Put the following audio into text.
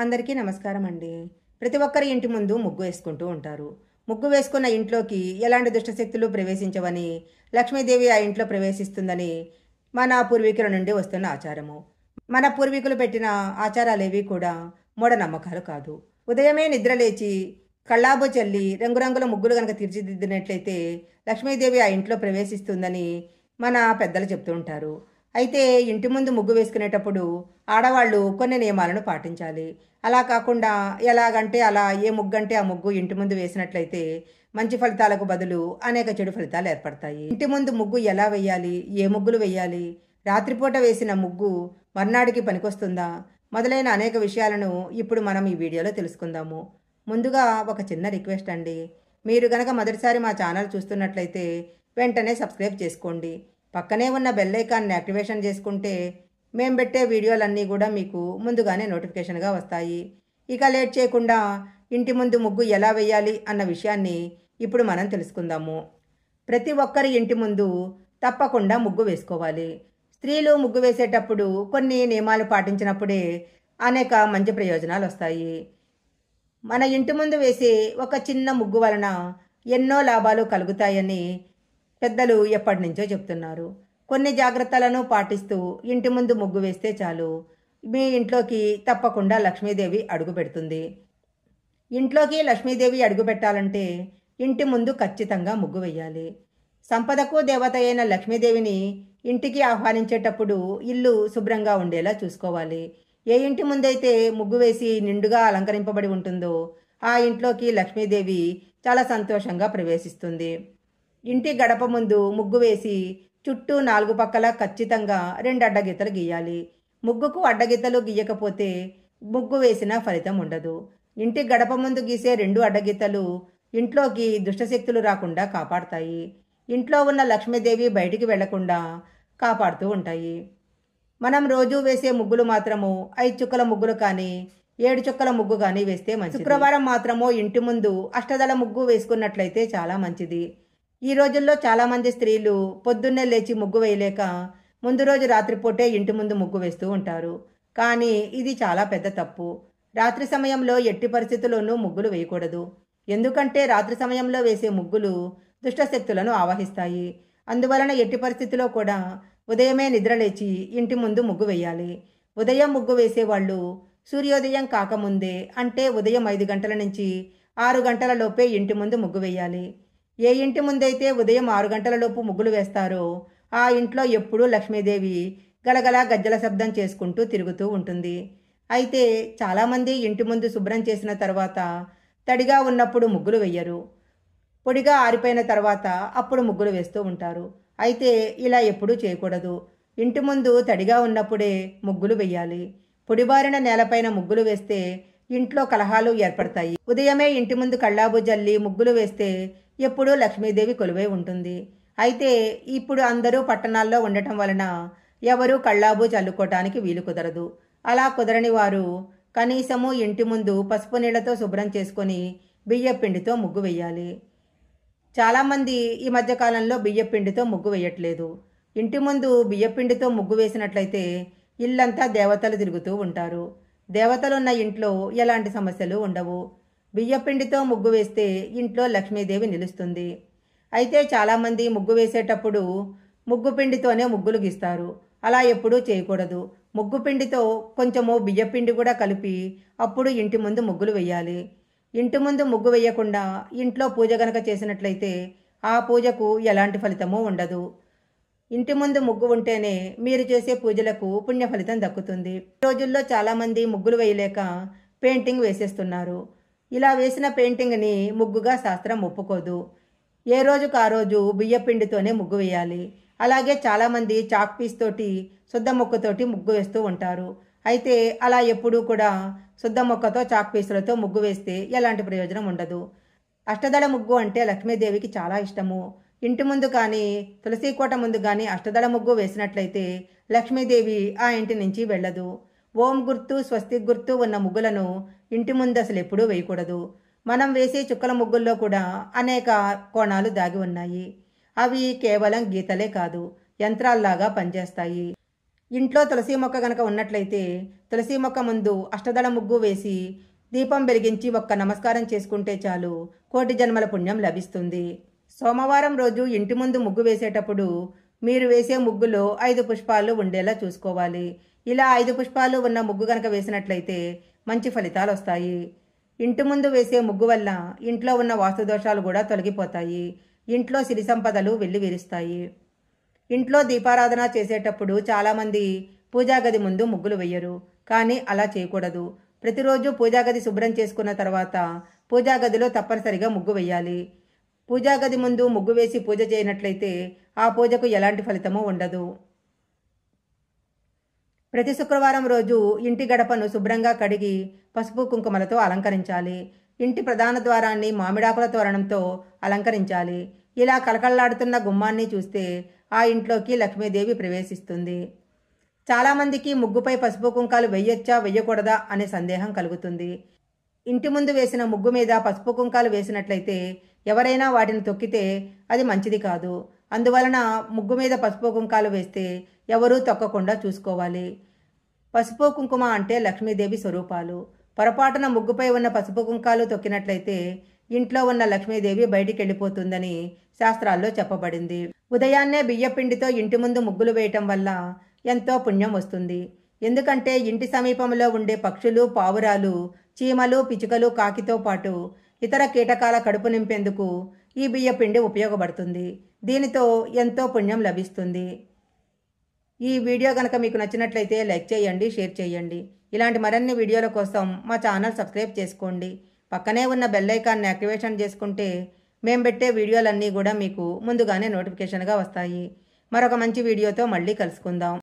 అందరికీ నమస్కారం అండి. ప్రతి ఒక్కరి ఇంటి ముందు ముగ్గు వేసుకుంటూ ఉంటారు. ముగ్గు వేసుకున్న ఇంట్లోకి ఎలాంటి దుష్టశక్తులు ప్రవేశించవని లక్ష్మీదేవి ఆ ఇంట్లో ప్రవేశిస్తుందని మన పూర్వీకుల నుండి వస్తున్న ఆచారము. మన పూర్వీకులు పెట్టిన ఆచారాలేవి కూడా మూఢనమ్మకాలు కాదు. ఉదయమే నిద్ర లేచి కళ్ళాబు చల్లి రంగురంగుల ముగ్గులు కనుక తీర్చిదిద్దినట్లయితే లక్ష్మీదేవి ఆ ఇంట్లో ప్రవేశిస్తుందని మన పెద్దలు చెప్తూ ఉంటారు. అయితే ఇంటి ముందు ముగ్గు వేసుకునేటప్పుడు ఆడవాళ్ళు కొన్ని నియమాలను పాటించాలి. అలా కాకుండా ఎలాగంటే అలా ఏ ముగ్గు అంటే ఆ ముగ్గు ఇంటి ముందు వేసినట్లయితే మంచి ఫలితాలకు బదులు అనేక చెడు ఫలితాలు ఏర్పడతాయి. ఇంటి ముందు ముగ్గు ఎలా వేయాలి? ఏ ముగ్గులు వేయాలి? రాత్రిపూట వేసిన ముగ్గు మర్నాడికి పనికొస్తుందా? మొదలైన అనేక విషయాలను ఇప్పుడు మనం ఈ వీడియోలో తెలుసుకుందాము. ముందుగా ఒక చిన్న రిక్వెస్ట్ అండి. మీరు గనక మొదటిసారి మా ఛానల్ చూస్తున్నట్లయితే వెంటనే సబ్స్క్రైబ్ చేసుకోండి. పక్కనే ఉన్న బెల్ ఐకాన్ని యాక్టివేషన్ చేసుకుంటే మేము పెట్టే వీడియోలన్నీ కూడా మీకు ముందుగానే నోటిఫికేషన్గా వస్తాయి. ఇక లేట్ చేయకుండా ఇంటి ముందు ముగ్గు ఎలా వేయాలి అన్న విషయాన్ని ఇప్పుడు మనం తెలుసుకుందాము. ప్రతి ఒక్కరి ఇంటి ముందు తప్పకుండా ముగ్గు వేసుకోవాలి. స్త్రీలు ముగ్గు వేసేటప్పుడు కొన్ని నియమాలు పాటించినప్పుడే అనేక మంచి ప్రయోజనాలు వస్తాయి. మన ఇంటి ముందు వేసే ఒక చిన్న ముగ్గు వలన ఎన్నో లాభాలు కలుగుతాయని పెద్దలు ఎప్పటి నుంచో చెప్తున్నారు. కొన్ని జాగ్రత్తలను పాటిస్తూ ఇంటి ముందు ముగ్గు వేస్తే చాలు. మీ ఇంట్లోకి తప్పకుండా లక్ష్మీదేవి అడుగు పెడుతుంది. ఇంట్లోకి లక్ష్మీదేవి అడుగు పెట్టాలంటే ఇంటి ముందు ఖచ్చితంగా ముగ్గు వేయాలి. సంపదకు దేవత అయిన లక్ష్మీదేవిని ఇంటికి ఆహ్వానించేటప్పుడు ఇల్లు శుభ్రంగా ఉండేలా చూసుకోవాలి. ఏ ఇంటి ముందైతే ముగ్గు వేసి నిండుగా అలంకరింపబడి ఉంటుందో ఆ ఇంట్లోకి లక్ష్మీదేవి చాలా సంతోషంగా ప్రవేశిస్తుంది. ఇంటి గడప ముందు ముగ్గు వేసి చుట్టూ నాలుగు పక్కల ఖచ్చితంగా రెండు అడ్డగీతలు గీయాలి. ముగ్గుకు అడ్డగీతలు గీయకపోతే ముగ్గు వేసిన ఫలితం ఉండదు. ఇంటి గడప ముందు గీసే రెండు అడ్డగీతలు ఇంట్లోకి దుష్టశక్తులు రాకుండా కాపాడతాయి. ఇంట్లో ఉన్న లక్ష్మీదేవి బయటికి వెళ్ళకుండా కాపాడుతూ ఉంటాయి. మనం రోజు వేసే ముగ్గులు మాత్రము ఐదు చుక్కల ముగ్గులు కానీ ఏడు చుక్కల ముగ్గు కానీ వేస్తే మంచిది. శుక్రవారం మాత్రము ఇంటి ముందు అష్టదళ ముగ్గు వేసుకున్నట్లయితే చాలా మంచిది. ఈ రోజుల్లో చాలామంది స్త్రీలు పొద్దున్నే లేచి ముగ్గు వేయలేక ముందు రోజు రాత్రిపూటే ఇంటి ముందు ముగ్గు వేస్తూ ఉంటారు. కానీ ఇది చాలా పెద్ద తప్పు. రాత్రి సమయంలో ఎట్టి పరిస్థితుల్లోనూ ముగ్గులు వేయకూడదు. ఎందుకంటే రాత్రి సమయంలో వేసే ముగ్గులు దుష్టశక్తులను ఆవహిస్తాయి. అందువలన ఎట్టి పరిస్థితిలో కూడా ఉదయమే నిద్రలేచి ఇంటి ముందు ముగ్గు వేయాలి. ఉదయం ముగ్గు వేసేవాళ్ళు సూర్యోదయం కాకముందే అంటే ఉదయం ఐదు గంటల నుంచి ఆరు గంటల లోపే ఇంటి ముందు ముగ్గు వేయాలి. ఏ ఇంటి ముందైతే ఉదయం ఆరు గంటలలోపు ముగ్గులు వేస్తారో ఆ ఇంట్లో ఎప్పుడూ లక్ష్మీదేవి గలగల గజ్జల శబ్దం చేసుకుంటూ తిరుగుతూ ఉంటుంది. అయితే చాలామంది ఇంటి ముందు శుభ్రం చేసిన తర్వాత తడిగా ఉన్నప్పుడు ముగ్గులు వెయ్యరు పొడిగా ఆరిపోయిన తర్వాత అప్పుడు ముగ్గులు వేస్తూ ఉంటారు. అయితే ఇలా ఎప్పుడూ చేయకూడదు. ఇంటి ముందు తడిగా ఉన్నప్పుడే ముగ్గులు వెయ్యాలి పొడిబారిన నేలపైన ముగ్గులు వేస్తే ఇంట్లో కలహాలు ఏర్పడతాయి. ఉదయమే ఇంటి ముందు కళ్ళాబు జల్లి ముగ్గులు వేస్తే ఎప్పుడూ లక్ష్మీదేవి కొలువై ఉంటుంది. అయితే ఇప్పుడు అందరూ పట్టణాల్లో ఉండటం వలన ఎవరూ కళ్ళాబు చల్లుకోవటానికి వీలు కుదరదు. అలా కుదరని వారు కనీసము ఇంటి ముందు పసుపు నీళ్ళతో శుభ్రం చేసుకొని బియ్యపిండితో ముగ్గు వేయాలి. చాలామంది ఈ మధ్యకాలంలో బియ్యపిండితో ముగ్గు వేయట్లేదు. ఇంటి ముందు బియ్యపిండితో ముగ్గు వేసినట్లయితే ఇల్లంతా దేవతలు తిరుగుతూ ఉంటారు. దేవతలున్న ఇంట్లో ఎలాంటి సమస్యలు ఉండవు. బియ్యపిండితో ముగ్గు వేస్తే ఇంట్లో లక్ష్మీదేవి నిలుస్తుంది. అయితే చాలామంది ముగ్గు వేసేటప్పుడు ముగ్గు పిండితోనే ముగ్గులు గీస్తారు. అలా ఎప్పుడూ చేయకూడదు. ముగ్గు పిండితో కొంచెము బియ్యపిండి కూడా కలిపి అప్పుడు ఇంటి ముందు ముగ్గులు వేయాలి. ఇంటి ముందు ముగ్గు వేయకుండా ఇంట్లో పూజ గనక చేసినట్లయితే ఆ పూజకు ఎలాంటి ఫలితమూ ఉండదు. ఇంటి ముందు ముగ్గు ఉంటేనే మీరు చేసే పూజలకు పుణ్య ఫలితం దక్కుతుంది. ఈ రోజుల్లో చాలామంది ముగ్గులు వేయలేక పెయింటింగ్ వేసేస్తున్నారు. ఇలా వేసిన పెయింటింగ్ని ముగ్గుగా శాస్త్రం ఒప్పుకోదు. ఏ రోజుకు ఆ రోజు బియ్యపిండితోనే ముగ్గు వేయాలి. అలాగే చాలామంది చాక్ పీస్ తోటి శుద్ధ మొక్కతోటి ముగ్గు వేస్తూ ఉంటారు. అయితే అలా ఎప్పుడూ కూడా శుద్ధ మొక్కతో చాక్ పీసులతో ముగ్గు వేస్తే ఎలాంటి ప్రయోజనం ఉండదు. అష్టదళ ముగ్గు అంటే లక్ష్మీదేవికి చాలా ఇష్టము. ఇంటి ముందు కానీ తులసి కోట ముందు కానీ అష్టదళ ముగ్గు వేసినట్లయితే లక్ష్మీదేవి ఆ ఇంటి నుంచి వెళ్ళదు. ఓం గుర్తు స్వస్తిక్ గుర్తు ఉన్న ముగ్గులను ఇంటి ముందు అసలు ఎప్పుడూ వేయకూడదు. మనం వేసే చుక్కల ముగ్గుల్లో కూడా అనేక కోణాలు దాగి ఉన్నాయి. అవి కేవలం గీతలే కాదు యంత్రాల్లాగా పనిచేస్తాయి. ఇంట్లో తులసి మొక్క గనక ఉన్నట్లయితే తులసి మొక్క ముందు అష్టదళ ముగ్గు వేసి దీపం వెలిగించి ఒక్క నమస్కారం చేసుకుంటే చాలు కోటి జన్మల పుణ్యం లభిస్తుంది. సోమవారం రోజు ఇంటి ముందు ముగ్గు వేసేటప్పుడు మీరు వేసే ముగ్గులో ఐదు పుష్పాలు ఉండేలా చూసుకోవాలి. ఇలా ఐదు పుష్పాలు ఉన్న ముగ్గు గనక వేసినట్లయితే మంచి ఫలితాలు వస్తాయి. ఇంటి ముందు వేసే ముగ్గు వల్ల ఇంట్లో ఉన్న వాస్తు దోషాలు కూడా తొలగిపోతాయి. ఇంట్లో సిరి సంపదలు వెళ్ళి విరుస్తాయి. ఇంట్లో దీపారాధన చేసేటప్పుడు చాలామంది పూజా గది ముందు ముగ్గులు వేయరు. కానీ అలా చేయకూడదు. ప్రతిరోజు పూజా గది శుభ్రం చేసుకున్న తర్వాత పూజా గదిలో తప్పనిసరిగా ముగ్గు వేయాలి. పూజా గది ముందు ముగ్గు వేసి పూజ చేయనట్లయితే ఆ పూజకు ఎలాంటి ఫలితమూ ఉండదు. ప్రతి శుక్రవారం రోజు ఇంటి గడపను శుభ్రంగా కడిగి పసుపు కుంకుమలతో అలంకరించాలి. ఇంటి ప్రధాన ద్వారాన్ని మామిడాకుల తోరణంతో అలంకరించాలి. ఇలా కలకల్లాడుతున్న గుమ్మాన్ని చూస్తే ఆ ఇంట్లోకి లక్ష్మీదేవి ప్రవేశిస్తుంది. చాలామందికి ముగ్గుపై పసుపు కుంకాలు వెయ్యొచ్చా వెయ్యకూడదా అనే సందేహం కలుగుతుంది. ఇంటి ముందు వేసిన ముగ్గు మీద పసుపు కుంకాలు వేసినట్లయితే ఎవరైనా వాటిని తొక్కితే అది మంచిది కాదు. అందువలన ముగ్గు మీద పసుపు కుంకాలు వేస్తే ఎవరూ తొక్కకుండా చూసుకోవాలి. పసుపు కుంకుమ అంటే లక్ష్మీదేవి స్వరూపాలు. పొరపాటున ముగ్గుపై ఉన్న పసుపు కుంకాలు తొక్కినట్లయితే ఇంట్లో ఉన్న లక్ష్మీదేవి బయటికి వెళ్ళిపోతుందని శాస్త్రాల్లో చెప్పబడింది. ఉదయాన్నే బియ్యపిండితో ఇంటి ముందు ముగ్గులు వేయటం వల్ల ఎంతో పుణ్యం వస్తుంది. ఎందుకంటే ఇంటి సమీపంలో ఉండే పక్షులు పావురాలు చీమలు పిచుకలు కాకితో పాటు ఇతర కీటకాల కడుపు నింపేందుకు ఈ బియ్యపిండి ఉపయోగపడుతుంది. దీనితో ఎంతో పుణ్యం లభిస్తుంది. ఈ వీడియో కనుక మీకు నచ్చినట్లయితే లైక్ చేయండి షేర్ చేయండి. ఇలాంటి మరిన్ని వీడియోల కోసం మా ఛానల్ సబ్స్క్రైబ్ చేసుకోండి. పక్కనే ఉన్న బెల్ ఐకాన్ని యాక్టివేషన్ చేసుకుంటే మేము పెట్టే వీడియోలన్నీ కూడా మీకు ముందుగానే నోటిఫికేషన్గా వస్తాయి. మరొక మంచి వీడియోతో మళ్ళీ కలుసుకుందాం.